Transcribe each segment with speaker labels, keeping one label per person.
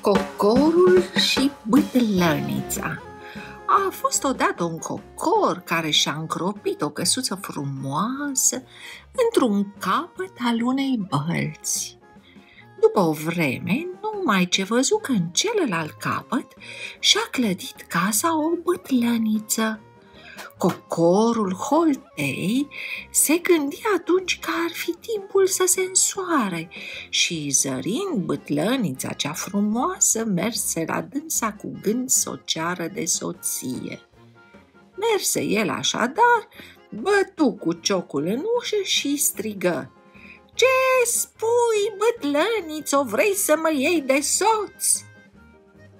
Speaker 1: Cocorul și bâtlănița A fost odată un cocor care și-a încropit o căsuță frumoasă într-un capăt al unei bălți. După o vreme, numai ce văzu că în celălalt capăt și-a clădit casa o bătlăniță. Cocorul Holtei se gândi atunci că ar fi timpul să se însoare și, zărind bătlănița cea frumoasă, merse la dânsa cu gând să o ceară de soție. Merse el așadar, bătu cu ciocul în ușă și strigă. Ce spui, bătlăniță, vrei să mă iei de soț?"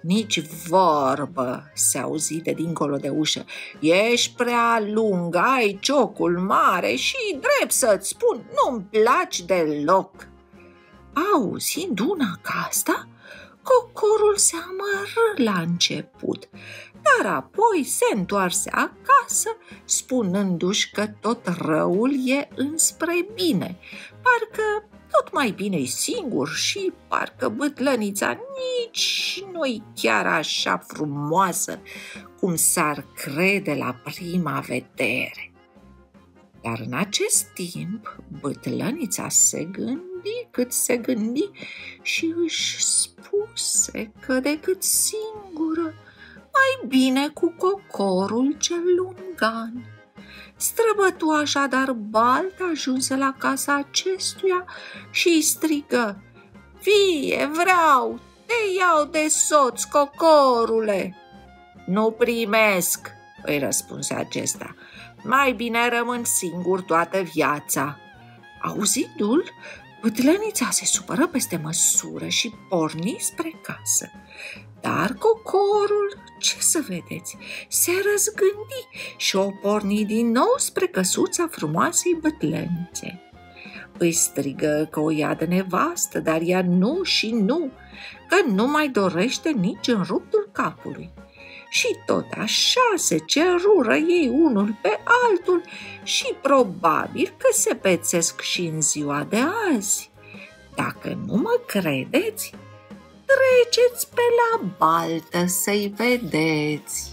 Speaker 1: Nici vorbă, se auzi de dincolo de ușă. Ești prea lung, ai ciocul mare și drept să-ți spun, nu-mi placi deloc. Auzind una ca asta, cocorul se amără la început, dar apoi se întoarse acasă, spunându-și că tot răul e înspre bine, parcă tot mai bine singur și parcă bătlănița nici nu-i chiar așa frumoasă cum s-ar crede la prima vedere. Dar în acest timp, bătlănița se gândi cât se gândi și își spuse că decât singură, mai bine cu cocorul cel lungan. Străbătu așadar balt, ajunse la casa acestuia și îi strigă, Fie, vreau, te iau de soț, cocorule!" Nu primesc, îi răspunse acesta. Mai bine rămân singur toată viața. Auzidul, Bătlănița se supără peste măsură și porni spre casă. Dar cocorul, ce să vedeți, se răzgândi și o porni din nou spre căsuța frumoasei bătlănițe. Îi strigă că o ia de nevastă, dar ea nu și nu, că nu mai dorește nici în ruptul capului. Și tot așa se cerură ei unul pe altul și probabil că se pețesc și în ziua de azi. Dacă nu mă credeți, treceți pe la baltă să-i vedeți.